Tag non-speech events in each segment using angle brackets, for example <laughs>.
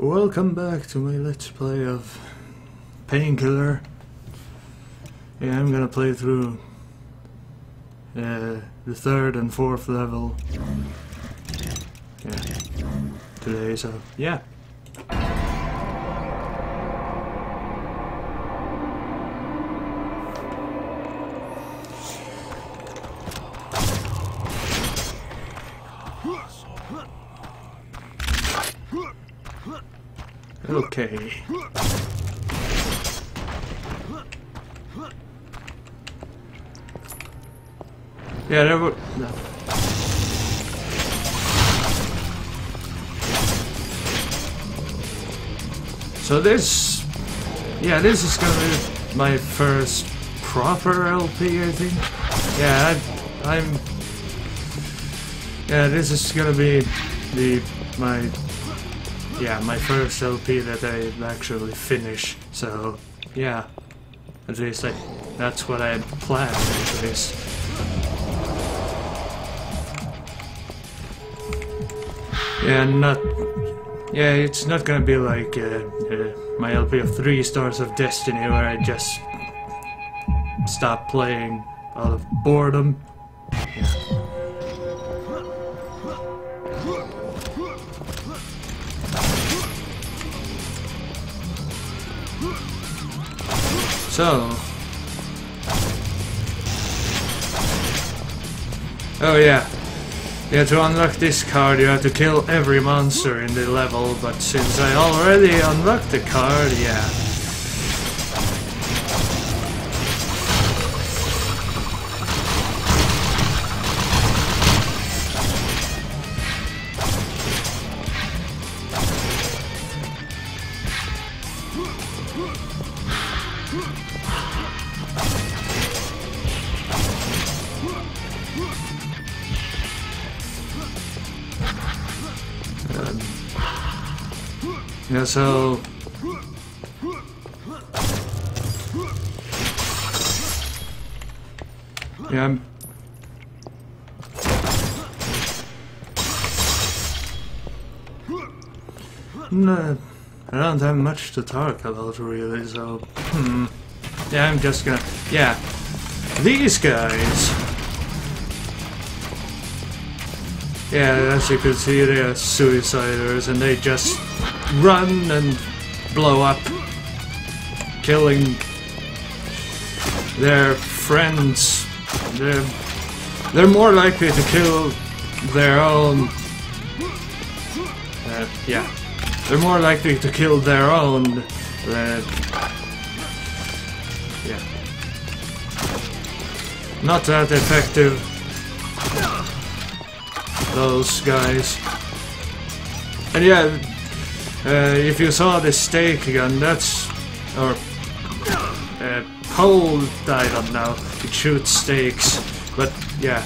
Welcome back to my let's play of Painkiller. Yeah, I'm gonna play through uh, the third and fourth level. Yeah, today, so yeah. Okay. Yeah. No. So this, yeah, this is gonna be my first proper LP, I think. Yeah, I, I'm. Yeah, this is gonna be the my yeah, my first LP that I actually finish. So, yeah, at least I, that's what I planned at least. Yeah, not, yeah, it's not gonna be like uh, uh, my LP of three stars of Destiny where I just stop playing out of boredom. So... Oh yeah. Yeah, to unlock this card you have to kill every monster in the level, but since I already unlocked the card, yeah. So... Yeah, I'm... No, I don't have much to talk about really, so... Hmm. Yeah, I'm just gonna... Yeah. These guys... Yeah, as you can see, they are suiciders and they just run and blow up, killing their friends. They're, they're more likely to kill their own. Uh, yeah, they're more likely to kill their own than. Yeah. Not that effective those guys. And yeah, uh, if you saw the stake gun, that's... or... Uh, pole, I don't it shoots stakes, but yeah.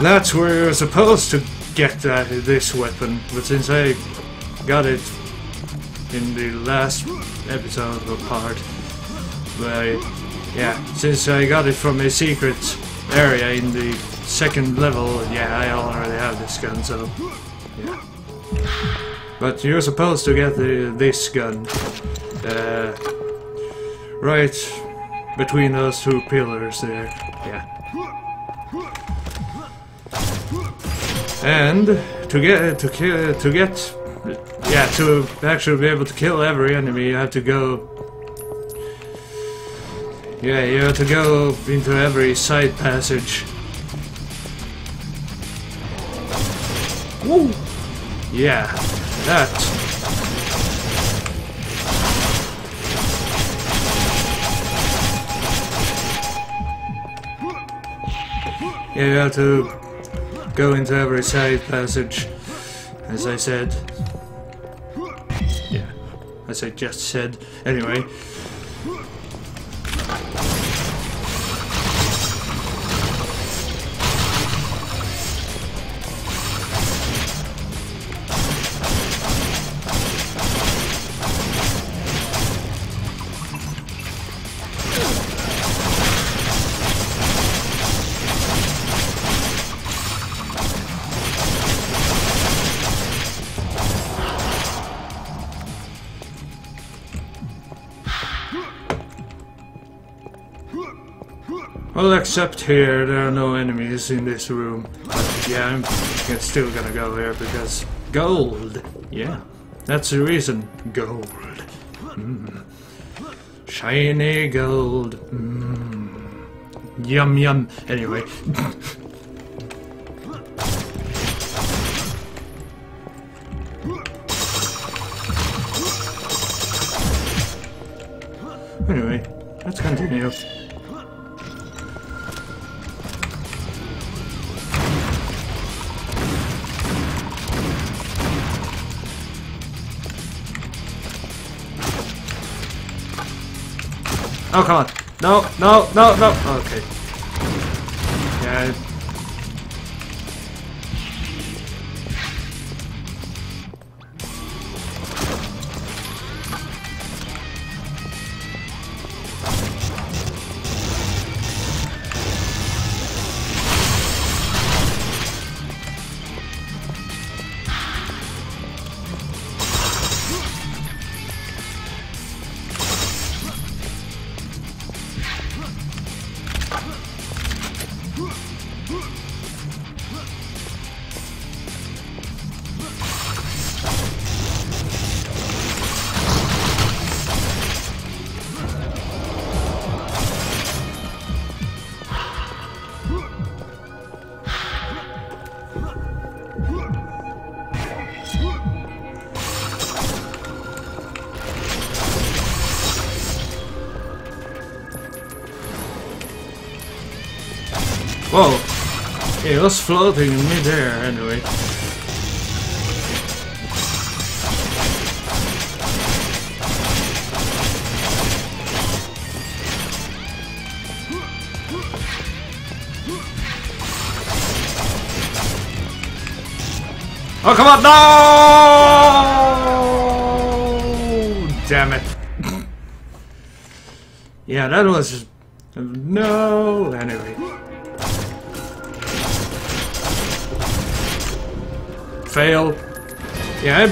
That's where you're supposed to get that, this weapon, but since I got it in the last episode or part, where yeah, since I got it from a secret area in the second level, yeah, I already have this gun, so yeah. But you're supposed to get the, this gun uh, right between those two pillars there, yeah. And to get to kill to get yeah to actually be able to kill every enemy, you have to go yeah, you have to go into every side passage. Woo! Yeah, that. Yeah, you have to go into every side passage, as I said. Yeah, as I just said. Anyway. Except here, there are no enemies in this room. Yeah, I'm still gonna go here because gold. Yeah, that's the reason. Gold. Mm. Shiny gold. Mm. Yum yum. Anyway, <laughs> No, no, no, no. It was floating in midair anyway. Oh, come on! No! Damn it. <laughs> yeah, that was... Fail. Yeah. I'm...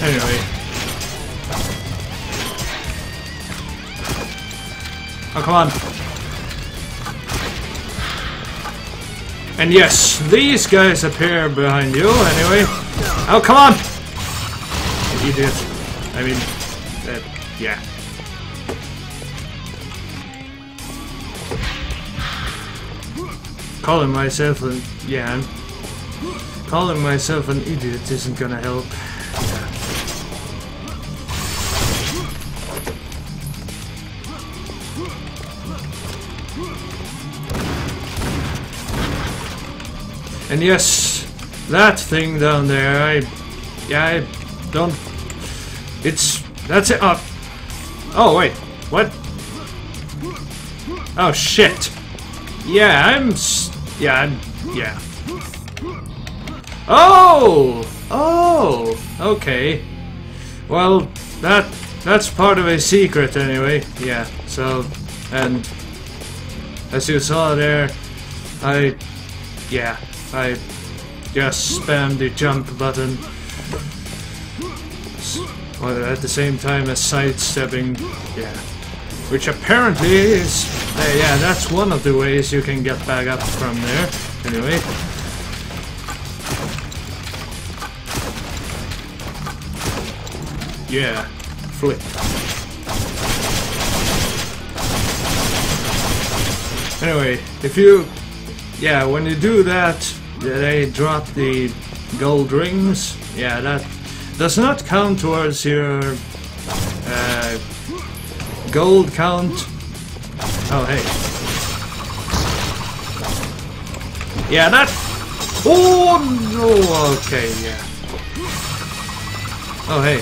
Anyway. Oh, come on. And yes, these guys appear behind you anyway. Oh, come on! Idiot. I mean, uh, yeah. Calling myself an yeah, calling myself an idiot isn't gonna help. And yes, that thing down there, I, yeah, I don't, it's, that's it, oh, oh wait, what? Oh shit. Yeah, I'm, yeah, I'm, yeah. Oh! Oh! Okay. Well, that, that's part of a secret anyway, yeah, so, and, as you saw there, I, yeah, I just spammed the jump button while at the same time as sidestepping, yeah. Which apparently is, uh, yeah, that's one of the ways you can get back up from there. Anyway. Yeah, flip. Anyway, if you yeah, when you do that, they drop the gold rings. Yeah, that does not count towards your gold count. Oh, hey. Yeah, that... Oh, no, okay, yeah. Oh, hey.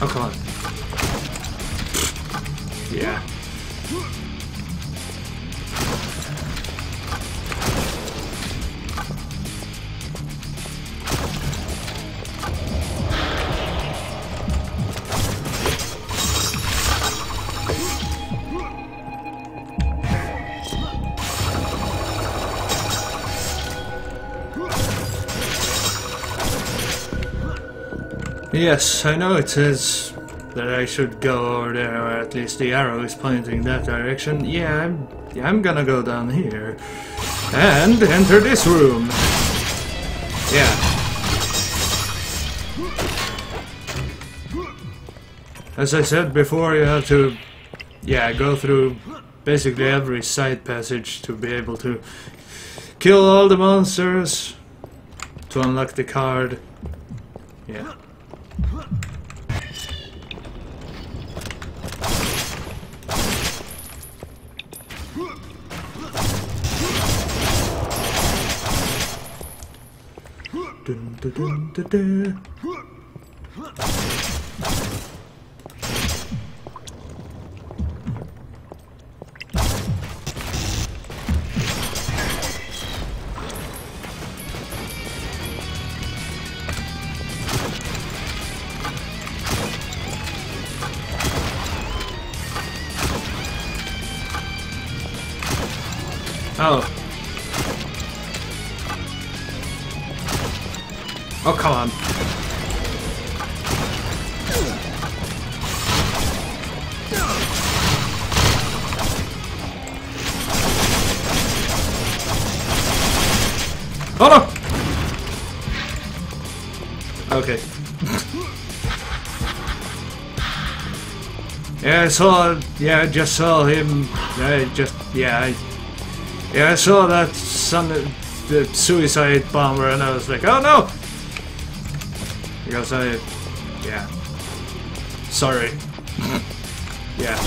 Oh, come on. Yes, I know it says that I should go over there, or at least the arrow is pointing that direction. Yeah, I'm, I'm gonna go down here. And enter this room. Yeah. As I said before, you have to, yeah, go through basically every side passage to be able to kill all the monsters to unlock the card. Yeah. Dun, dun, dun, saw. Yeah, I just saw him. I just. Yeah, I. Yeah, I saw that son, the suicide bomber, and I was like, oh no! Because I. Yeah. Sorry. yeah.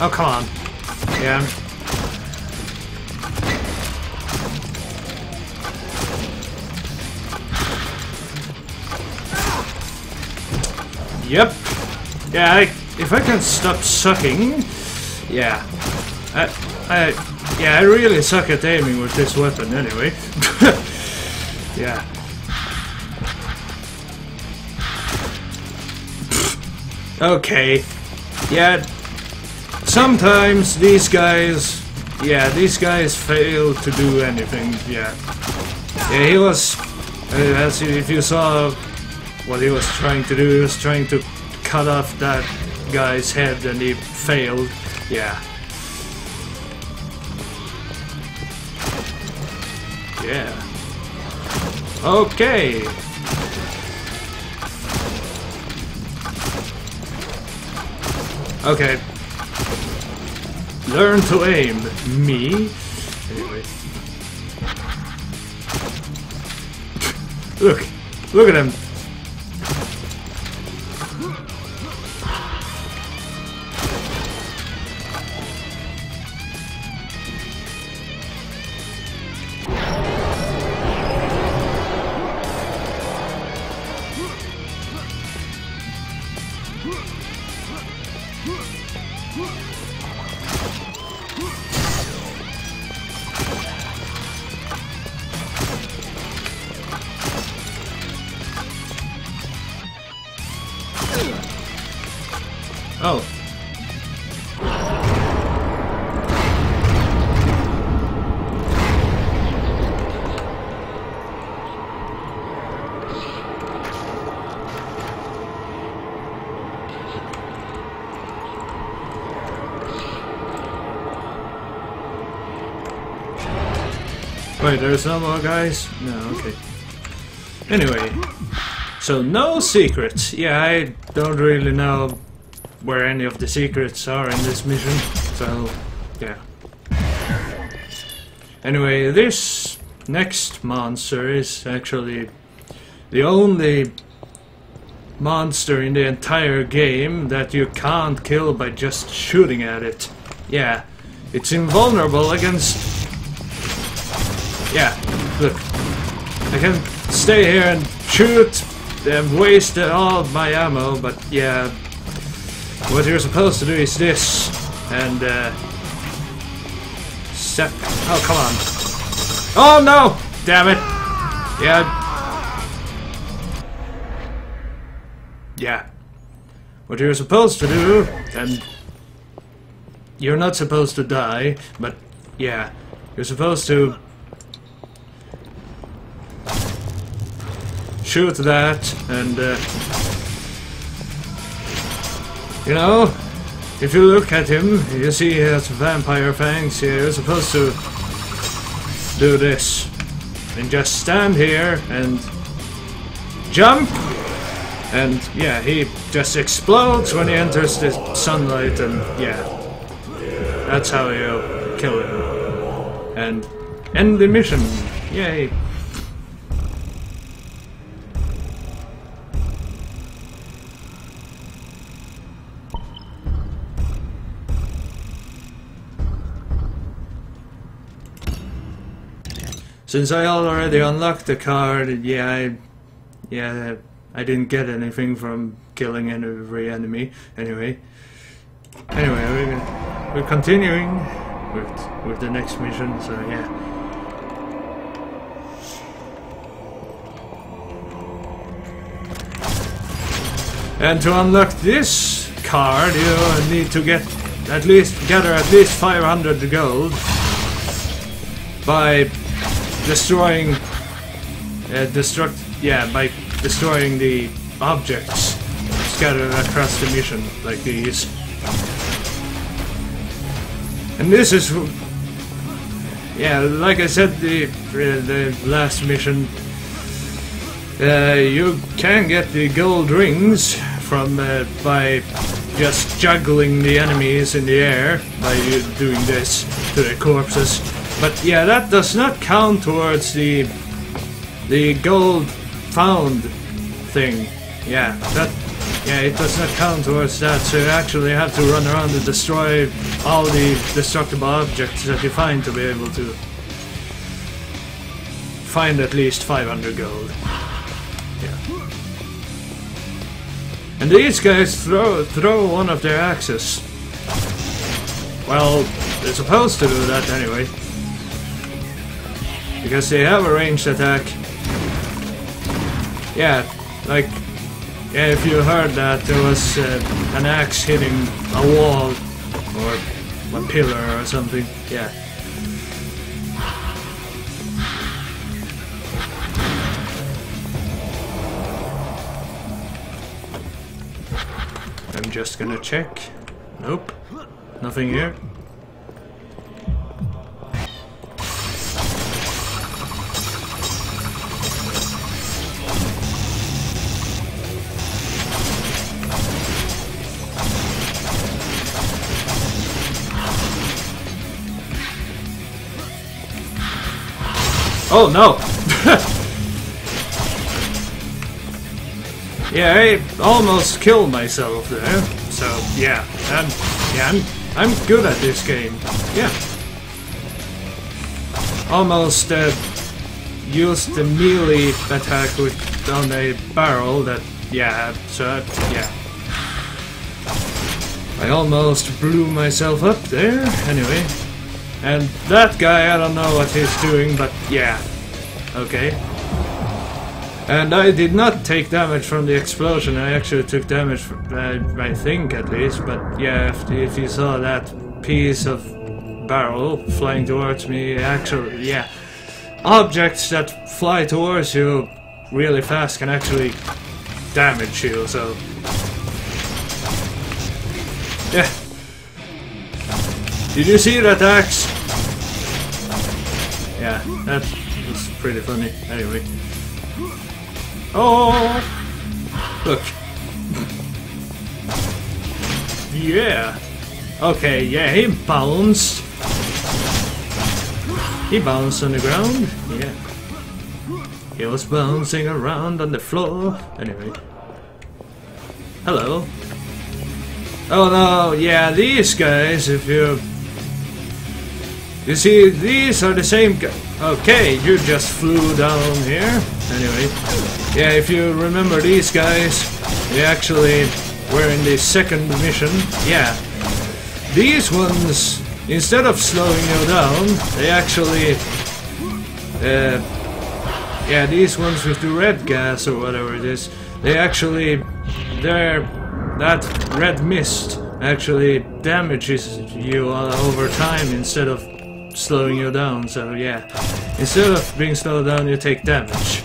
Oh, come on. Yeah. Yep. Yeah, I, if I can stop sucking, yeah. I, I, yeah, I really suck at aiming with this weapon anyway. <laughs> yeah. Okay. Yeah. Sometimes these guys, yeah, these guys fail to do anything. Yeah. Yeah, he was, uh, as you, if you saw what he was trying to do, he was trying to cut off that guy's head and he failed. Yeah. Yeah. Okay. Okay. Learn to aim. Me? Anyway. Look. Look at him. There's no more guys? No, okay. Anyway, so no secrets. Yeah, I don't really know where any of the secrets are in this mission, so yeah. Anyway, this next monster is actually the only monster in the entire game that you can't kill by just shooting at it. Yeah, it's invulnerable against... Yeah, look. I can stay here and shoot and waste all my ammo, but yeah. What you're supposed to do is this, and uh, set. Oh come on! Oh no! Damn it! Yeah. Yeah. What you're supposed to do, and you're not supposed to die, but yeah, you're supposed to shoot that and uh, you know if you look at him you see he has vampire fangs here. You're supposed to do this and just stand here and jump and yeah he just explodes when he enters the sunlight and yeah that's how you kill him. And end the mission. Yay Since I already unlocked the card, yeah, I, yeah, I didn't get anything from killing every enemy. Anyway, anyway, we're, we're continuing with with the next mission. So yeah. And to unlock this card, you need to get at least gather at least 500 gold by destroying uh, destruct yeah by destroying the objects scattered across the mission like these and this is yeah like I said the uh, the last mission uh, you can get the gold rings from uh, by just juggling the enemies in the air by doing this to the corpses but yeah, that does not count towards the the gold found thing. Yeah, that yeah, it does not count towards that. So you actually have to run around and destroy all the destructible objects that you find to be able to find at least 500 gold. Yeah. And these guys throw throw one of their axes. Well, they're supposed to do that anyway. Because they have a ranged attack. Yeah, like, yeah, if you heard that, there was uh, an axe hitting a wall or a pillar or something. Yeah. I'm just gonna check. Nope. Nothing here. Oh no! <laughs> yeah, I almost killed myself there. So yeah, and yeah, I'm, I'm good at this game. Yeah. Almost uh, used the melee attack with on a barrel that yeah, so yeah. I almost blew myself up there. Anyway, and that guy, I don't know what he's doing, but yeah. Okay. And I did not take damage from the explosion, I actually took damage, from, I think at least, but yeah, if, if you saw that piece of barrel flying towards me, actually, yeah. Objects that fly towards you really fast can actually damage you, so... Yeah. Did you see that axe? Yeah, that was pretty funny. Anyway. Oh! Look. yeah. Okay, yeah, he bounced. He bounced on the ground. Yeah. He was bouncing around on the floor. Anyway. Hello. Oh no, yeah, these guys, if you You see, these are the same. Okay, you just flew down here. Anyway, yeah, if you remember these guys, they actually were in the second mission. Yeah, these ones, instead of slowing you down, they actually... Uh, yeah, these ones with the red gas or whatever it is, they actually... They're... That red mist actually damages you over time instead of slowing you down, so yeah. Instead of being slowed down, you take damage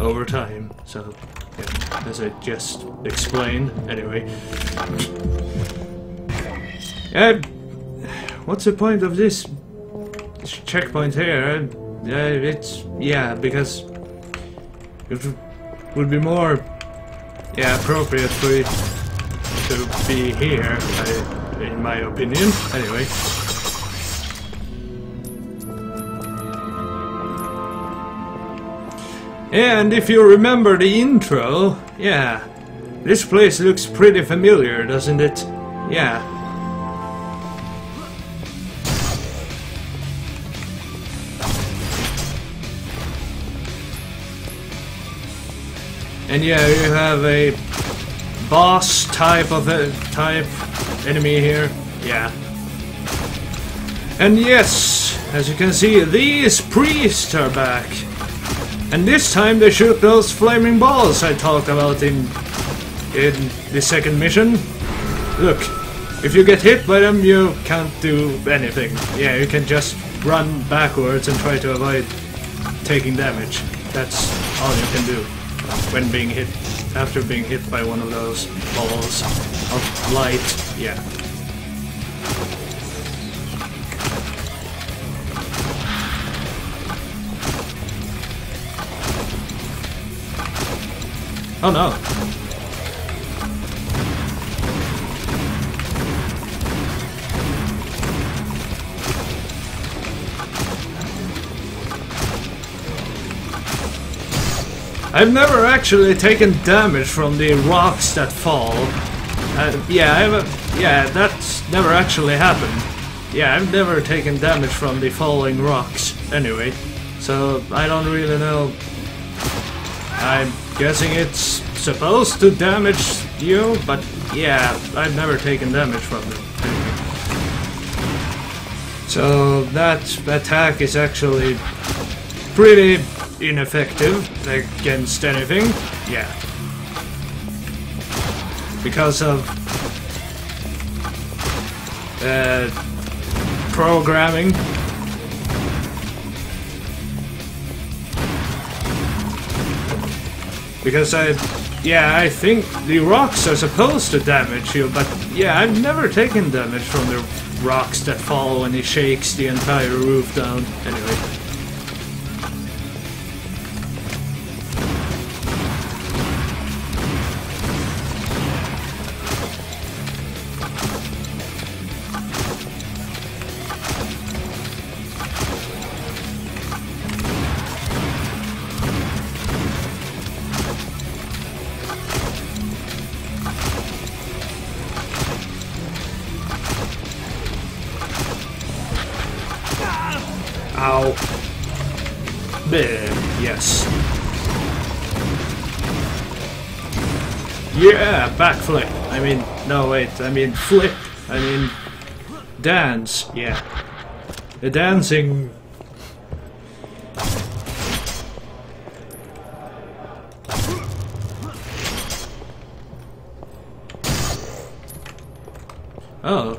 over time, so yeah, as I just explained, anyway. And what's the point of this checkpoint here? Uh, it's yeah, because it would be more yeah appropriate for it to be here, I, in my opinion. Anyway. And if you remember the intro, yeah, this place looks pretty familiar, doesn't it? Yeah. And yeah, you have a boss type of a type enemy here. Yeah. And yes, as you can see, these priests are back. And this time they shoot those flaming balls I talked about in in the second mission. Look, if you get hit by them, you can't do anything. Yeah, you can just run backwards and try to avoid taking damage. That's all you can do when being hit, after being hit by one of those balls of light. Yeah. Oh no. I've never actually taken damage from the rocks that fall. Uh, yeah, I have a, yeah, that's never actually happened. Yeah, I've never taken damage from the falling rocks, anyway. So, I don't really know. I'm guessing it's supposed to damage you, but yeah, I've never taken damage from them. So that attack is actually pretty ineffective against anything. Yeah. Because of uh, programming. Because I, yeah, I think the rocks are supposed to damage you, but yeah, I've never taken damage from the rocks that fall when he shakes the entire roof down. Anyway. Backflip. I mean, no wait, I mean flip. I mean, dance, yeah. The dancing... Oh.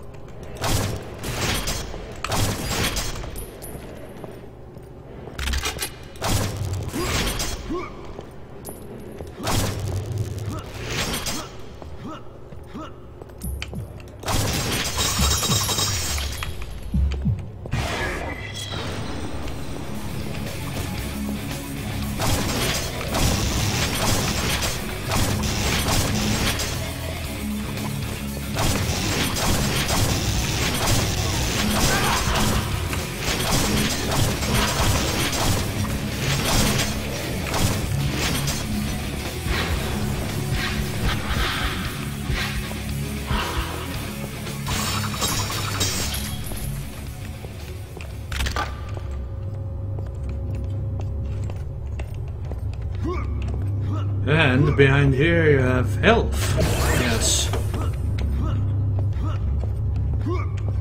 Behind here you have health. Yes.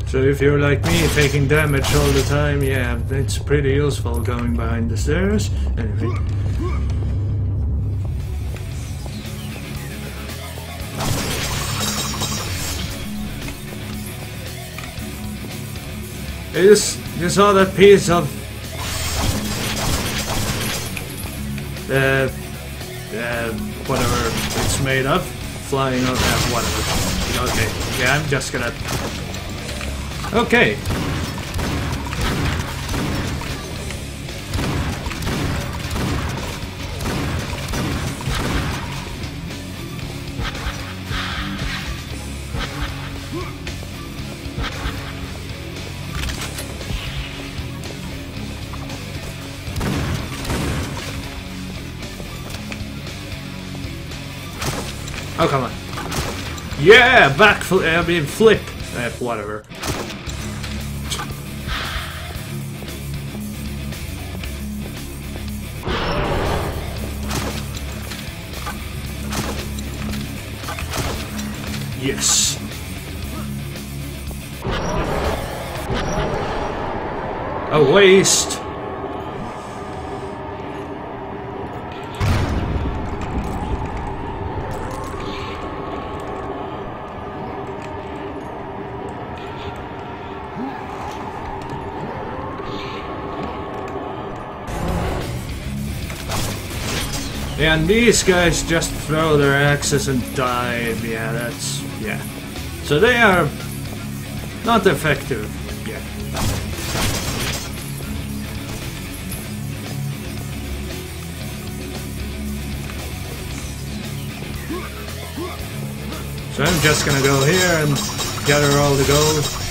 So if you're like me, taking damage all the time, yeah, it's pretty useful going behind the stairs. Anyway. Is this other piece of uh, uh, whatever it's made of flying over whatever. Okay, yeah, I'm just gonna. Okay. Yeah, back flip, I mean flip. Eh, whatever. Yes. A These guys just throw their axes and die. Yeah, that's... yeah. So they are not effective. Yeah. So I'm just gonna go here and gather all the gold.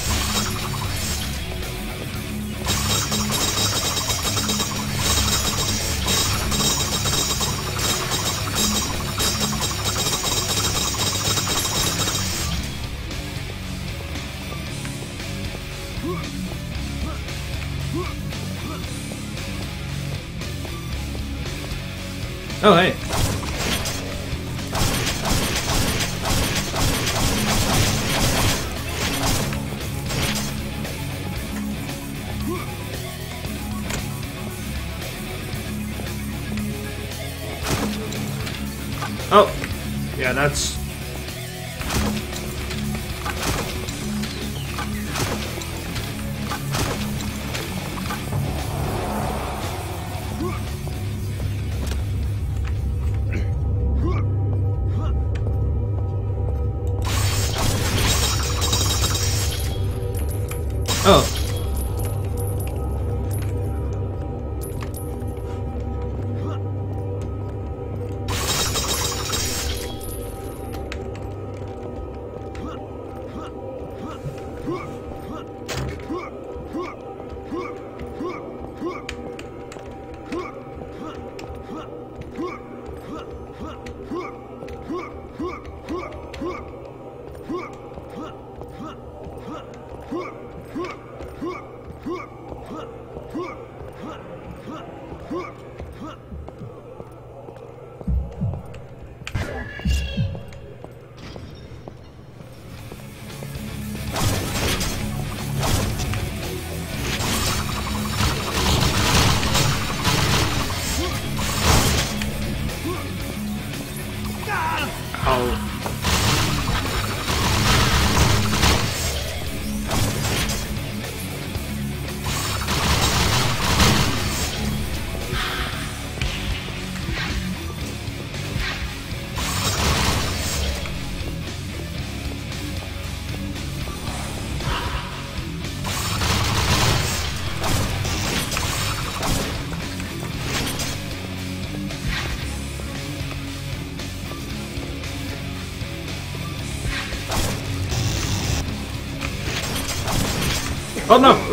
Oh, hey.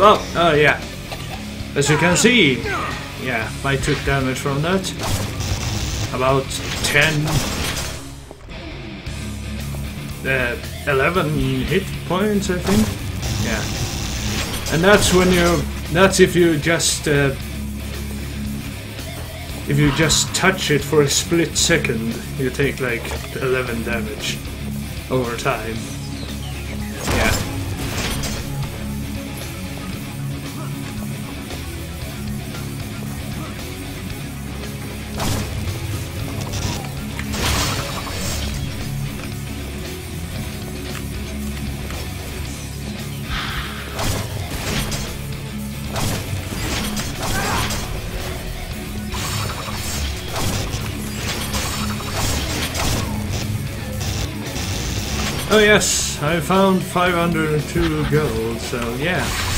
Oh oh yeah. As you can see, yeah, I took damage from that. About 10... Uh, 11 hit points, I think. Yeah. And that's when you... That's if you just... Uh, if you just touch it for a split second, you take like 11 damage over time. Oh, yes, I found 502 gold, so yeah.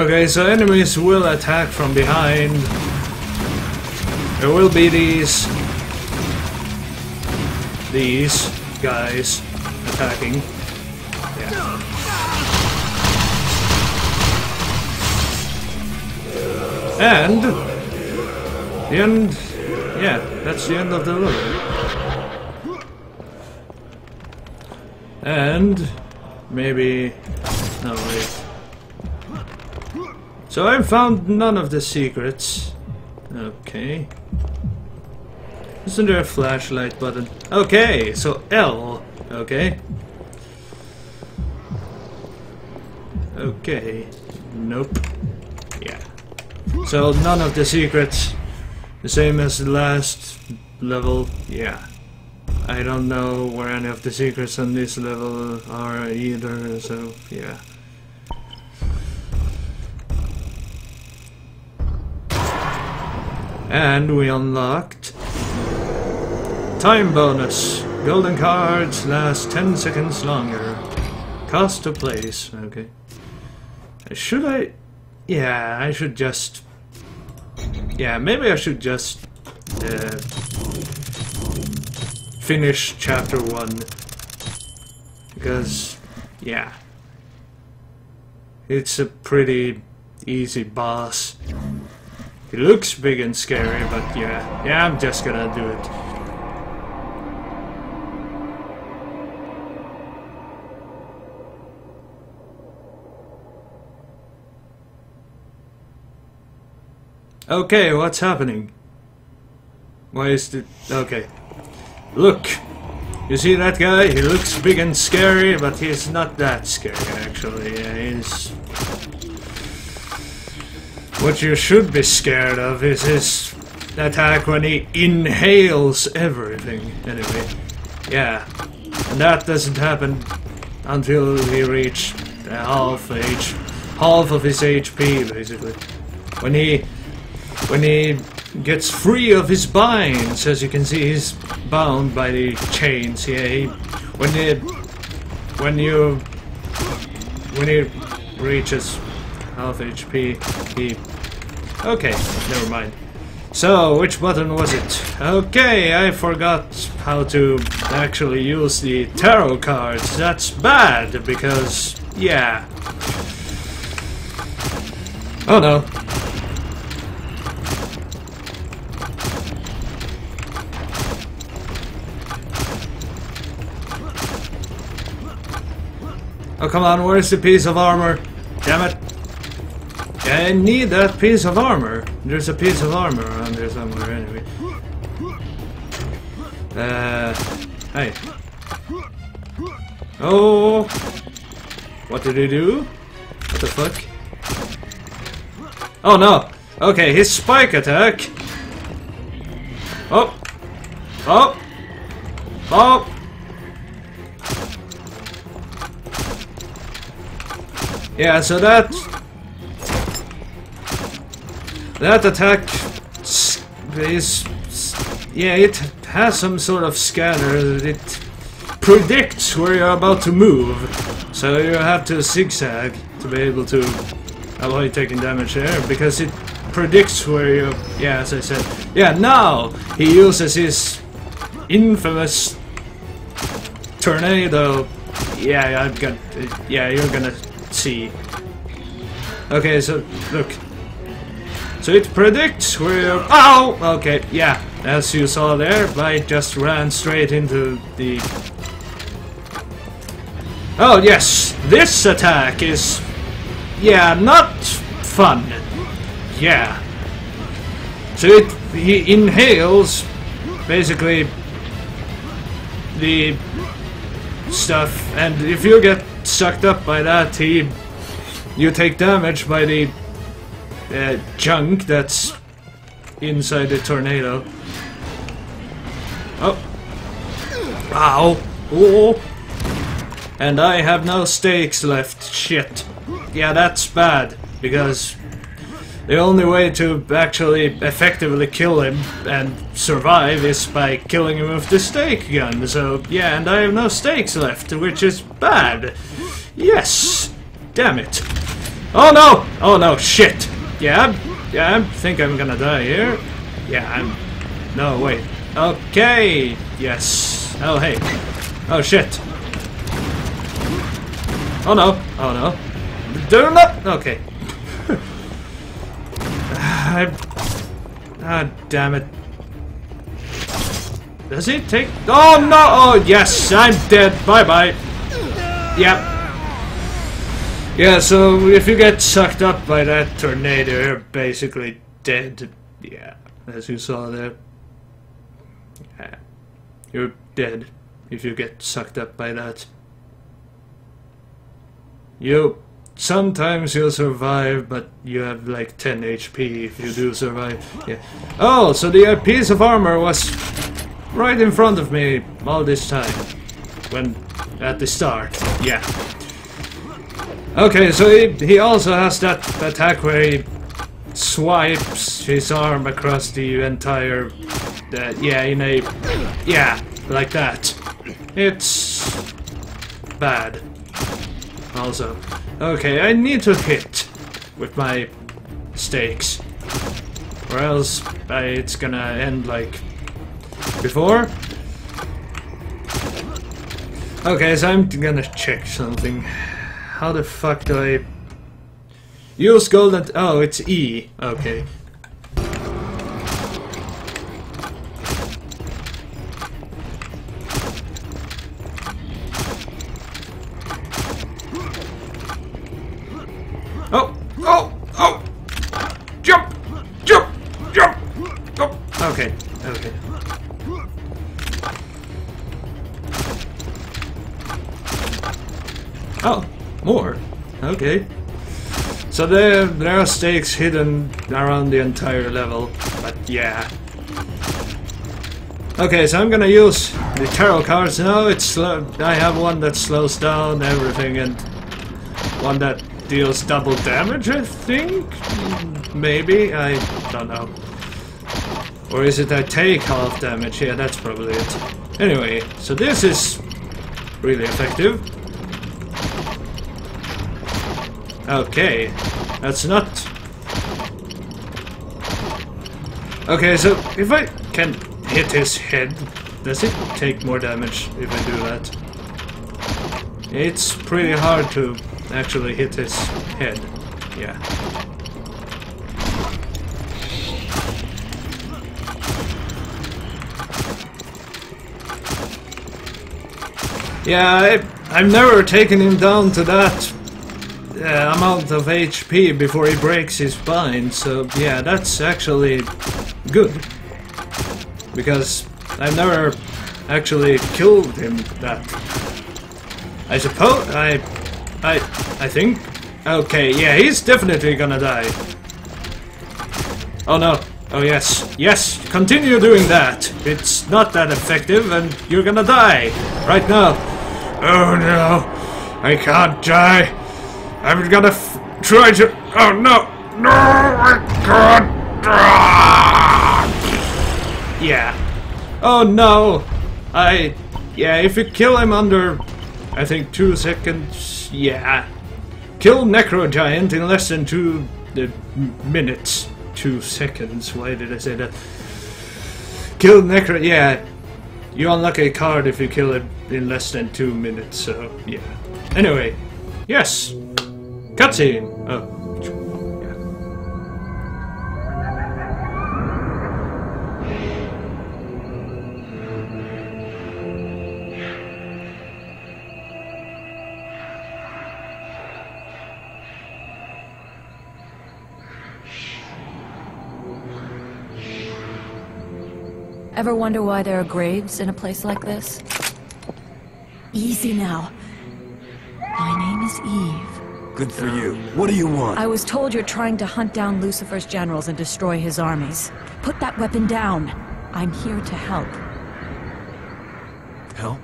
Okay, so enemies will attack from behind. There will be these... These guys attacking. Yeah. And... The end... Yeah, that's the end of the level. And... Maybe... So I found none of the secrets. Okay. Isn't there a flashlight button? Okay, so L. Okay. Okay. Nope. Yeah. So none of the secrets. The same as the last level. Yeah. I don't know where any of the secrets on this level are either, so yeah. And we unlocked time bonus. Golden cards last 10 seconds longer. Cost of place. Okay. Should I? Yeah, I should just. Yeah, maybe I should just uh, finish chapter one because, yeah, it's a pretty easy boss. He looks big and scary, but yeah. Yeah, I'm just gonna do it. Okay, what's happening? Why is it... Okay. Look! You see that guy? He looks big and scary, but he's not that scary, actually. Yeah, he's what you should be scared of is his attack when he inhales everything. Anyway, yeah. And that doesn't happen until he reach half age, half of his HP, basically. When he, when he gets free of his binds, as you can see, he's bound by the chains. Yeah, he, when he, when you, when he reaches half HP, he Okay, never mind. So, which button was it? Okay, I forgot how to actually use the tarot cards. That's bad, because, yeah. Oh no. Oh, come on, where's the piece of armor? Damn it. I need that piece of armor. There's a piece of armor around there somewhere anyway. Uh, hey. Oh! What did he do? What the fuck? Oh no! Okay, his spike attack. Oh! Oh! Oh! Yeah, so that... That attack is... Yeah, it has some sort of scanner. That it predicts where you're about to move. So you have to zigzag to be able to avoid taking damage there, because it predicts where you... Yeah, as I said. Yeah, now he uses his infamous tornado. Yeah, I've got... Yeah, you're gonna see. Okay, so, look. So it predicts where. Ow! Okay, yeah. As you saw there, I just ran straight into the... Oh, yes! This attack is... Yeah, not fun. Yeah. So it he inhales basically the stuff and if you get sucked up by that he you take damage by the uh, junk that's inside the tornado. Oh. Ow. Oh. And I have no stakes left. Shit. Yeah, that's bad. Because the only way to actually effectively kill him and survive is by killing him with the stake gun. So, yeah, and I have no stakes left, which is bad. Yes! Damn it. Oh no! Oh no, shit! Yeah, yeah, I think I'm gonna die here. Yeah, I'm... No, wait. Okay! Yes. Oh, hey. Oh, shit. Oh no. Oh no. Do not... Okay. <sighs> I... Ah, damn it. Does he take... Oh no! Oh, yes! I'm dead! Bye-bye! Yep. Yeah, so if you get sucked up by that tornado, you're basically dead. Yeah, as you saw there. Yeah. You're dead if you get sucked up by that. You sometimes you'll survive, but you have like 10 HP if you do survive. Yeah. Oh, so the uh, piece of armor was right in front of me all this time. When at the start. Yeah. Okay, so he, he also has that attack where he swipes his arm across the entire... Uh, yeah, in a... Yeah, like that. It's... bad. Also. Okay, I need to hit with my stakes. Or else it's gonna end like before. Okay, so I'm gonna check something. How the fuck do I... Use golden... Oh, it's E. Okay. There, there are stakes hidden around the entire level, but yeah. Okay, so I'm gonna use the tarot cards now. It's slow. I have one that slows down everything and one that deals double damage, I think? Maybe? I don't know. Or is it I take half damage? Yeah, that's probably it. Anyway, so this is really effective. Okay, that's not... Okay, so if I can hit his head, does it take more damage if I do that? It's pretty hard to actually hit his head, yeah. Yeah, I, I've never taken him down to that uh, amount of HP before he breaks his spine, so yeah, that's actually good. Because I've never actually killed him that. I suppose I I I think okay, yeah, he's definitely gonna die. Oh no. Oh yes. Yes, continue doing that. It's not that effective and you're gonna die. Right now. Oh no. I can't die. I'm gonna try to... Oh no. No, I. Ah! Yeah. Oh no. I... Yeah, if you kill him under... I think two seconds... Yeah. Kill Necro Giant in less than two uh, minutes. Two seconds. Why did I say that? Kill Necro. Yeah. You unlock a card if you kill it in less than two minutes, so yeah. Anyway. Yes! Cutscene! Oh. Ever wonder why there are graves in a place like this? Easy now. My name is Eve. Good for you. What do you want? I was told you're trying to hunt down Lucifer's generals and destroy his armies. Put that weapon down. I'm here to help. Help?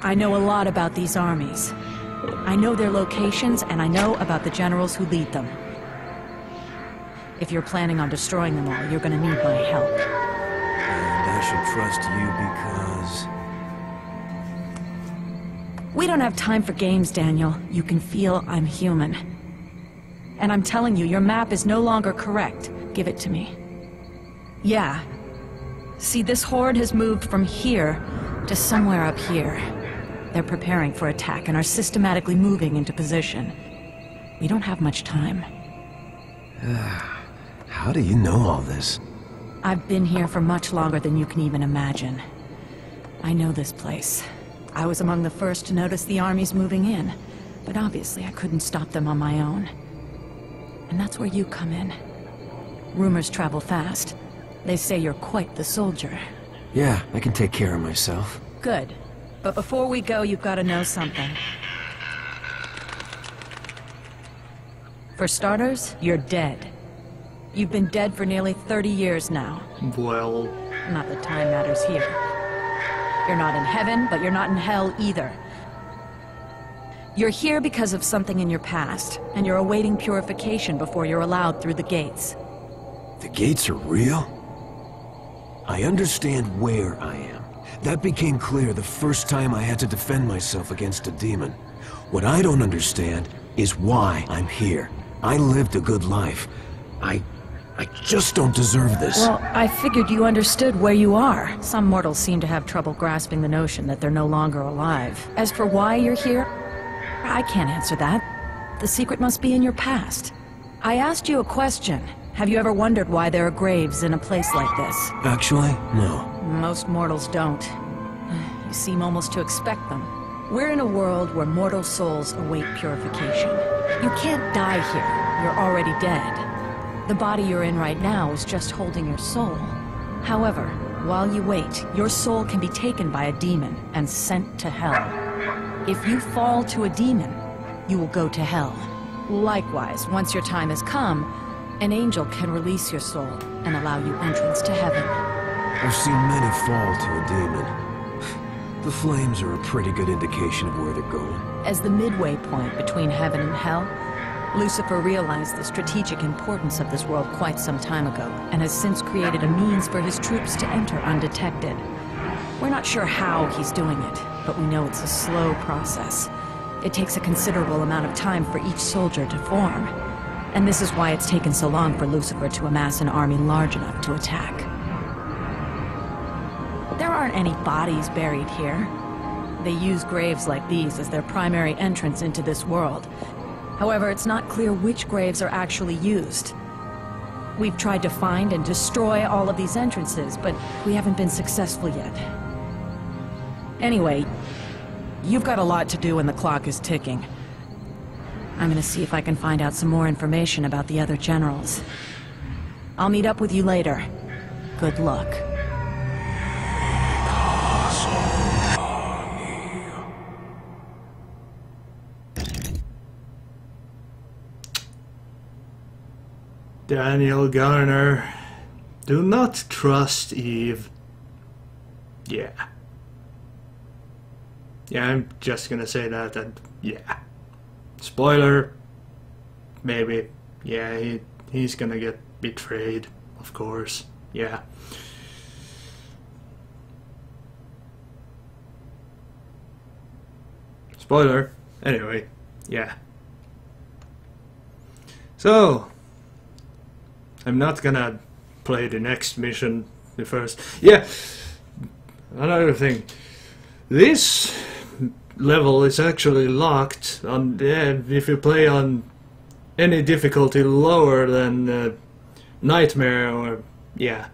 I know a lot about these armies. I know their locations, and I know about the generals who lead them. If you're planning on destroying them all, you're gonna need my help. And I should trust you because... We don't have time for games, Daniel. You can feel I'm human. And I'm telling you, your map is no longer correct. Give it to me. Yeah. See, this horde has moved from here to somewhere up here. They're preparing for attack and are systematically moving into position. We don't have much time. <sighs> How do you know all this? I've been here for much longer than you can even imagine. I know this place. I was among the first to notice the armies moving in, but obviously I couldn't stop them on my own. And that's where you come in. Rumors travel fast. They say you're quite the soldier. Yeah, I can take care of myself. Good. But before we go, you've got to know something. For starters, you're dead. You've been dead for nearly 30 years now. Well... Not that time matters here. You're not in heaven, but you're not in hell either. You're here because of something in your past, and you're awaiting purification before you're allowed through the gates. The gates are real? I understand where I am. That became clear the first time I had to defend myself against a demon. What I don't understand is why I'm here. I lived a good life. I I just don't deserve this. Well, I figured you understood where you are. Some mortals seem to have trouble grasping the notion that they're no longer alive. As for why you're here, I can't answer that. The secret must be in your past. I asked you a question. Have you ever wondered why there are graves in a place like this? Actually, no. Most mortals don't. You seem almost to expect them. We're in a world where mortal souls await purification. You can't die here. You're already dead. The body you're in right now is just holding your soul. However, while you wait, your soul can be taken by a demon and sent to hell. If you fall to a demon, you will go to hell. Likewise, once your time has come, an angel can release your soul and allow you entrance to heaven. I've seen many fall to a demon. The flames are a pretty good indication of where they're going. As the midway point between heaven and hell, Lucifer realized the strategic importance of this world quite some time ago, and has since created a means for his troops to enter undetected. We're not sure how he's doing it, but we know it's a slow process. It takes a considerable amount of time for each soldier to form. And this is why it's taken so long for Lucifer to amass an army large enough to attack. There aren't any bodies buried here. They use graves like these as their primary entrance into this world, However, it's not clear which graves are actually used. We've tried to find and destroy all of these entrances, but we haven't been successful yet. Anyway, you've got a lot to do and the clock is ticking. I'm gonna see if I can find out some more information about the other generals. I'll meet up with you later. Good luck. Daniel Garner, do not trust Eve. Yeah. Yeah, I'm just gonna say that, and yeah. Spoiler, maybe. Yeah, he, he's gonna get betrayed, of course. Yeah. Spoiler. Anyway, yeah. So, I'm not gonna play the next mission the first. Yeah, another thing. This level is actually locked on uh, if you play on any difficulty lower than uh, Nightmare or yeah.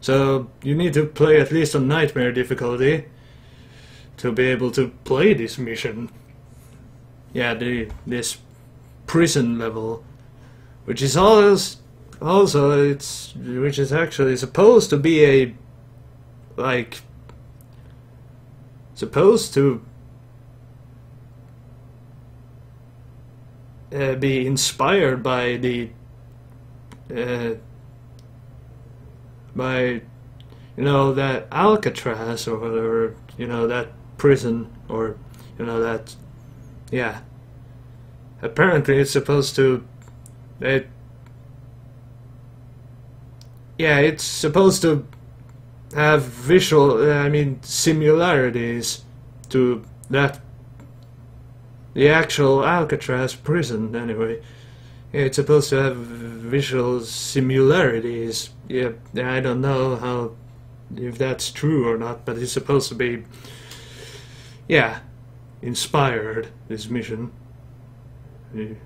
So you need to play at least on Nightmare difficulty to be able to play this mission. Yeah, the this prison level, which is also also it's which is actually supposed to be a like supposed to uh, be inspired by the uh, by you know that Alcatraz or whatever you know that prison or you know that yeah. Apparently it's supposed to it yeah it's supposed to have visual uh, I mean similarities to that the actual Alcatraz prison anyway yeah, it's supposed to have visual similarities yeah I don't know how if that's true or not but it's supposed to be yeah, inspired this mission. You,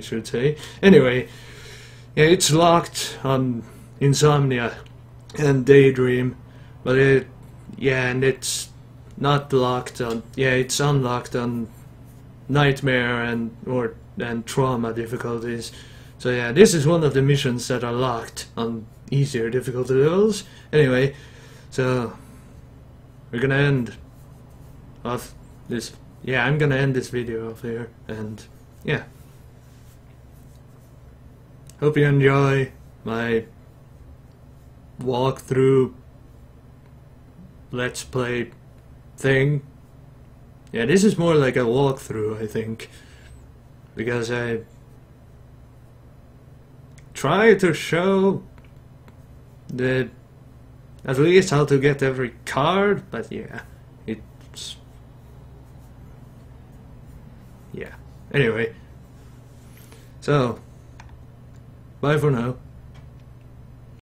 should say. Anyway, yeah, it's locked on Insomnia and Daydream, but it, yeah, and it's not locked on. Yeah, it's unlocked on Nightmare and or and Trauma difficulties. So yeah, this is one of the missions that are locked on easier difficulty levels. Anyway, so we're gonna end of this yeah I'm gonna end this video off here and yeah hope you enjoy my walkthrough let's play thing yeah this is more like a walkthrough I think because I try to show the at least how to get every card but yeah it's yeah. Anyway. So, bye for now.